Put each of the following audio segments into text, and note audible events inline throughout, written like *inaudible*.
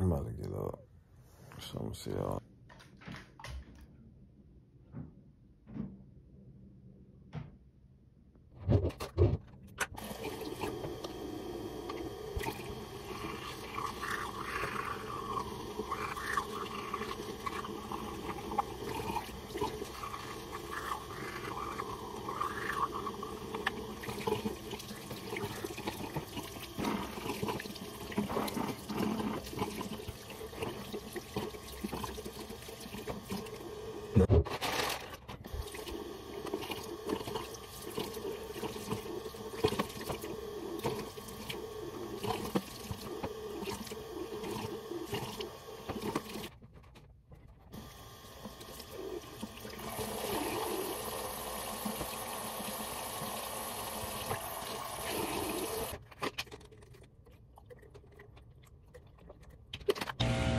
I'm about to get up. So I'm gonna see y'all.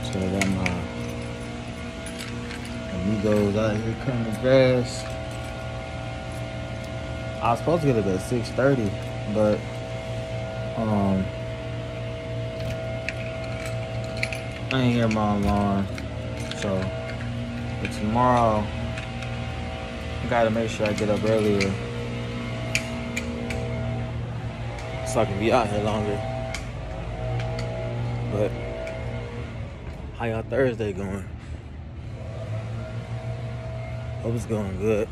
So I got my amigos out here cutting the grass. I was supposed to get it at 6.30, but um I ain't hear my alarm. So but tomorrow I gotta make sure I get up earlier. So I can be out here longer. But how y'all Thursday going? Hope it's going good.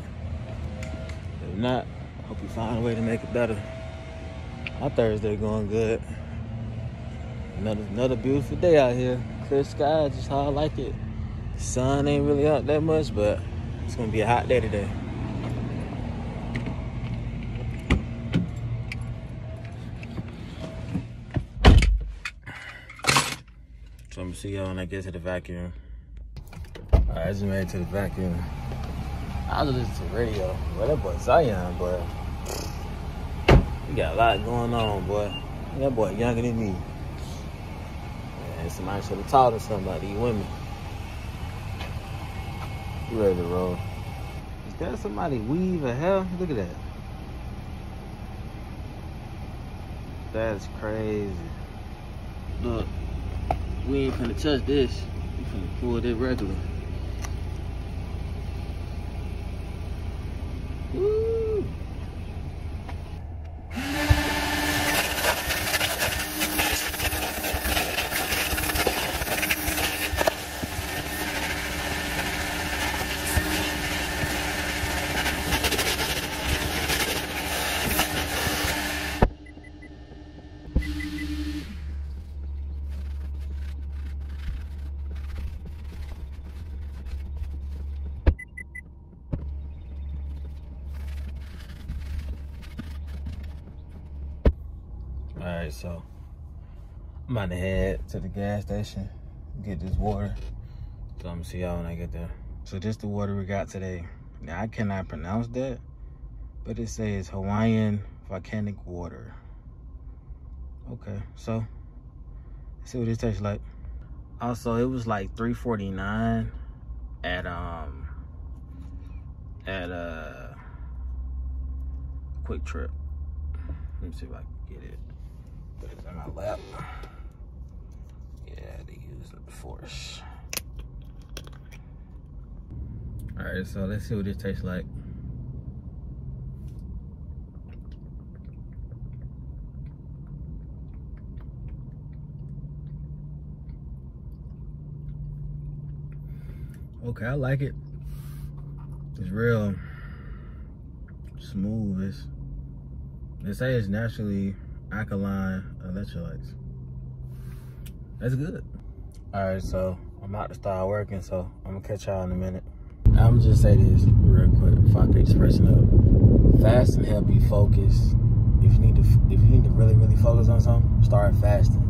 If not, hope you find a way to make it better. My Thursday going good. Another another beautiful day out here. Clear sky, just how I like it. Sun ain't really out that much, but it's gonna be a hot day today. So I'm gonna see y'all when I get to the vacuum. Alright, I just made it to the vacuum. I was listening to radio. Well, that boy Zion, boy. He got a lot going on, boy. That boy younger than me. And somebody should have taught us something about these women. You ready to roll? Is that somebody weave a hair? Look at that. That's crazy. Look, we ain't finna touch this. We finna pull it regular. Alright, so I'm about to head to the gas station, get this water. So I'm gonna see y'all when I get there. So this the water we got today. Now I cannot pronounce that, but it says Hawaiian volcanic water. Okay, so see what this tastes like. Also, it was like 349 at um at uh QuikTrip. Let me see if I can get it. Put it in my lap. Yeah, they use the force. All right, so let's see what this tastes like. Okay, I like it. It's real smooth. It's, they say it's naturally alkaline uh, electrolytes. That's good. All right, so I'm about to start working, so I'm gonna catch y'all in a minute. I'm just say this real quick before I pick this person up. Fasting help you focus. If you need to, if you need to really, really focus on something, start fasting.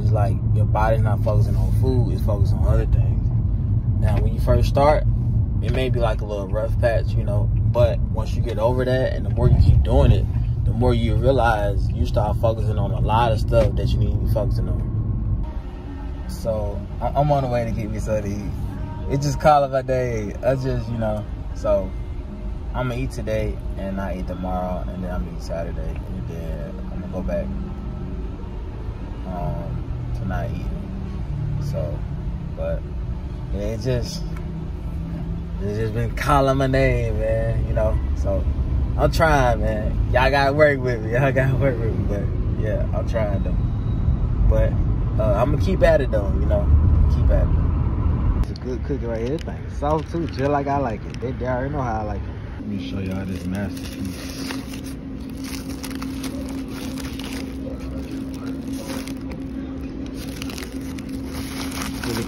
It's like your body's not focusing on food; it's focused on other things. Now, when you first start, it may be like a little rough patch, you know. But once you get over that, and the more you keep doing it, the more you realize you start focusing on a lot of stuff that you need to be focusing on. So I- I'm on the way to get me something to eat. It's just call of a day. I just, you know, so I'm gonna eat today and I eat tomorrow and then I'm gonna eat Saturday and then I'm gonna go back um, to not eating. So, but yeah, it just it's just been calling my name, man. You know, so I'm trying, man. Y'all gotta work with me. *laughs* Y'all gotta work with me, but yeah, I'm trying though. But uh, I'm gonna keep at it though. You know, keep at it. It's a good cookie right here. This thing is soft too, just like I like it. They, they already know how I like it. Let me show y'all this masterpiece.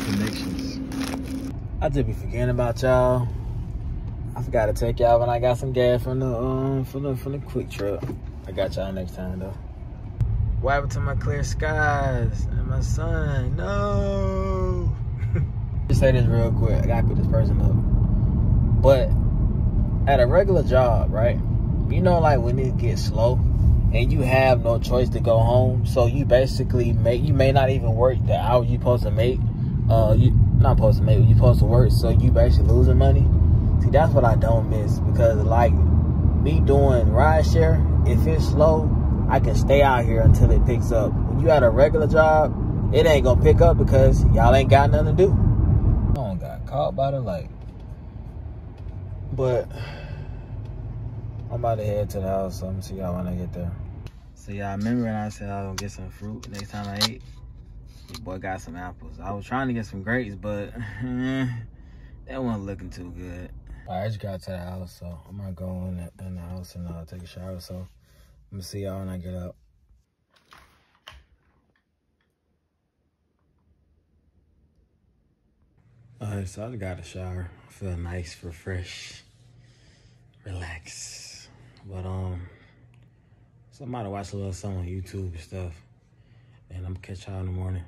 connections. I just be forgetting about y'all. I forgot to take y'all when I got some gas from the um from the from the QuikTrip. I got y'all next time though. What happened to my clear skies and my sun? No. *laughs* Just say this real quick. I gotta put this person up. But at a regular job, right? You know, like when it gets slow and you have no choice to go home, so you basically make you may not even work the hour you supposed to make uh, you not supposed to make, you supposed to work, so you basically losing money. See, that's what I don't miss because like me doing ride share, if it's slow, I can stay out here until it picks up. When you had a regular job, it ain't gonna pick up because y'all ain't got nothing to do. I don't got caught by the light. But I'm about to head to the house, so I'm gonna see y'all when I get there. So y'all remember when I said I was gonna get some fruit next time I ate? boy got some apples. I was trying to get some grapes, but *laughs* that wasn't looking too good. I just got to the house, so I'm gonna go in the, in the house and uh, take a shower. So I'm gonna see y'all when I get up. Alright, so I got a shower. I feel nice, refresh, relax. But um, so I'm to watch a little something on YouTube and stuff. And I'm gonna catch y'all in the morning.